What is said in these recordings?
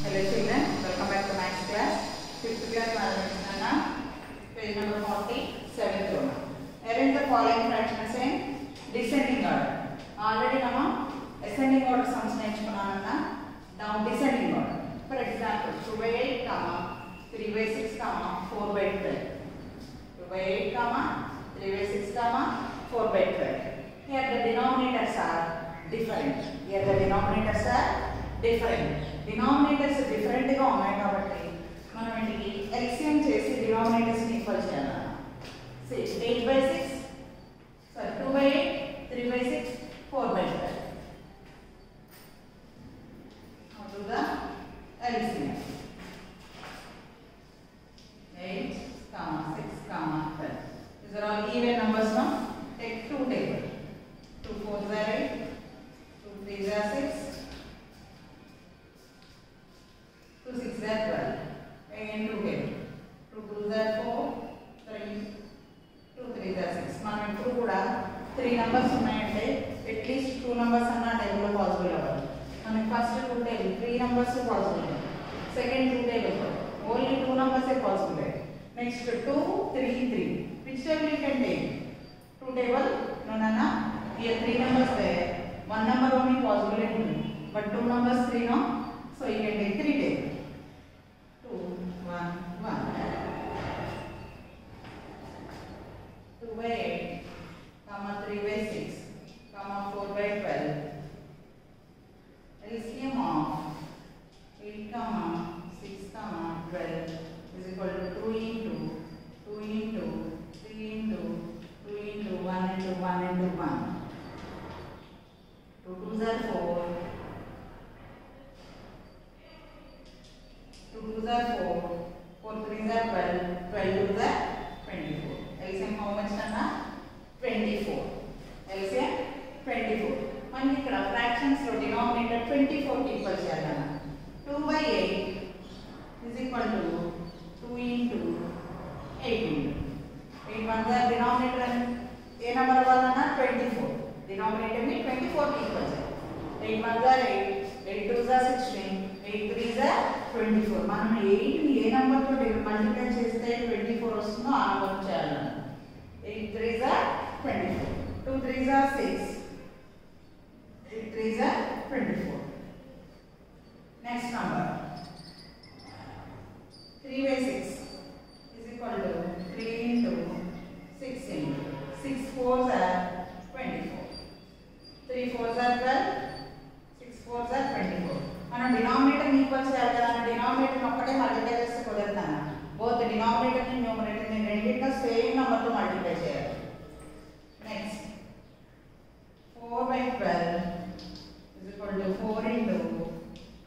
Hello children, welcome back to maths class. Fifth class mathematics Nana, page number 47 room. Arrange the following fractions in descending order. Already మనం ascending order sums నేర్చుకున్నామన్నా now descending order. For example, 2 by 8, comma, 3 by 6, comma, 4 by 12. 2 by 8, comma, 3 by 6, comma, 4 by 12. Here the denominators are different. Here the denominators are different. Denominators డిఫరెంట్గా ఉన్నాయి కాబట్టి మనం వీటికి LCM చేసి డినామినేటర్స్ని equal చేయాలి. 2 6s are 12. Again 2 table. 2 2s are 4, 3, 2 3s are 6. మనం ఇప్పుడు కూడా త్రీ నెంబర్స్ ఉన్నాయంటే అట్లీస్ట్ టూ నెంబర్స్ అన్న టైంలో పాసిబుల్ అవ్వాలి మనకి first two table three numbers possible second two table only two నెంబర్సే possible next two three three which table you can take two table no nana here three numbers there one number only possible in two but two numbers three no so you can take three table 2 2s are 4. 4 3s are 12. 12 2s are 24. LCM how much Nana? 24. LCM 24. మనకి ఇక్కడ fractions లో denominator twenty four equal చేయాలన్న two by eight is equal to two into eight into eight one jar denominator అని ఏ number అవ్వాలన్నా twenty four denominator ని twenty four equal చేయాలి eight one jar eight eight two jar sixteen eight three jar twenty four మనం eight ఏ నెంబర్తో multiply చేస్తే twenty four వస్తుందో ఆ నెంబర్ చేయాలి ఎయిట్ త్రీ జార్ twenty four two three jar six 8 3s are 24. Next number. 3 by 6 is equal to 3 into 6 into 6 4s are 24. 3 4s are 12. 6 4s are 24. మనం denominator equals పెడతాను denominator ఒక్కటే multiply చేస్తే కుదరతాను? Both డినామినేటర్ని న్యూమరేటర్ని రెండింటిని సేమ్ నెంబర్తో multiply చేయాలి. Next four by twelve is equal to 4 into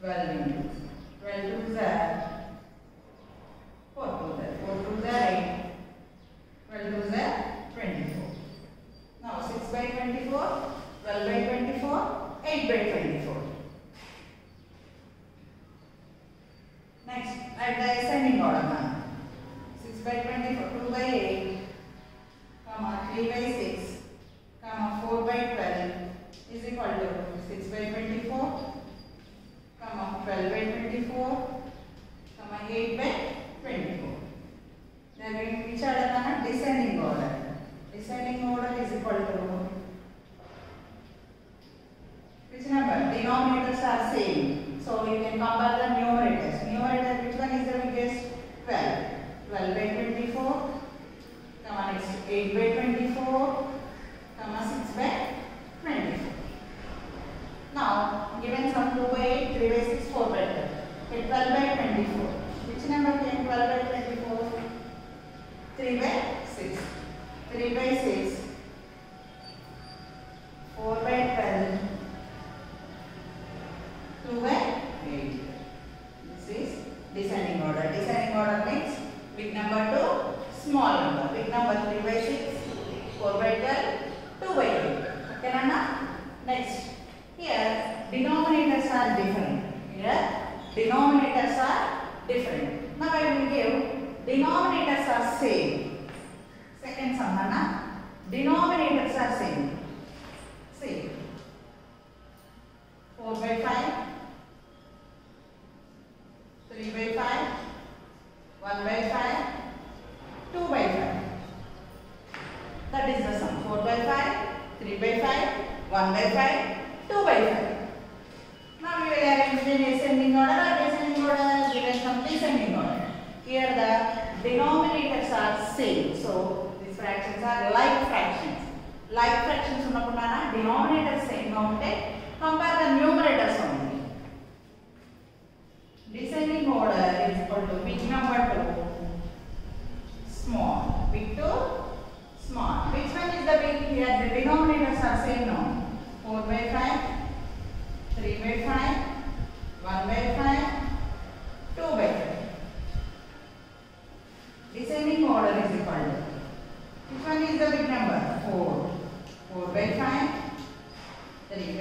12 into. 12 by 24 2 by 8 comma 3 by 6 comma 4 by 12 is equal to 6 by 24 comma 12 by 24 comma 8 by 24 then we which are the descending order descending order is equal to which number denominators are same so you can compare the 3 by 6. 4 by 12. 2 by 8. This is descending order. Descending order means big number to small number. Big number 3 by 6, 4 by 12, 2 by 8. Okay, Nana? Next, here denominators are different. Here denominators are different. Now I will give denominators are same. Second sum, Nana. Denominators are same. Same. 4 by 5, 3 by 5, 1 by 5, 2 by 5. That is the sum. 4 by 5, 3 by 5, 1 by 5, 2 by 5. Now we will arrange in ascending order or descending order, given some descending order. Here the denominators are same. So fractions are like fractions. Like fractions unnappudu denominator same unte compare the numerators only. Descending order is equal to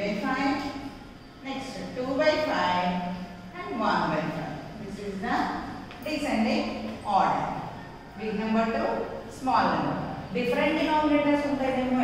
by 5, next 2 by 5 and 1 by 5. This is the descending order. Big number to small number. Different denominators ఉంటాయేమో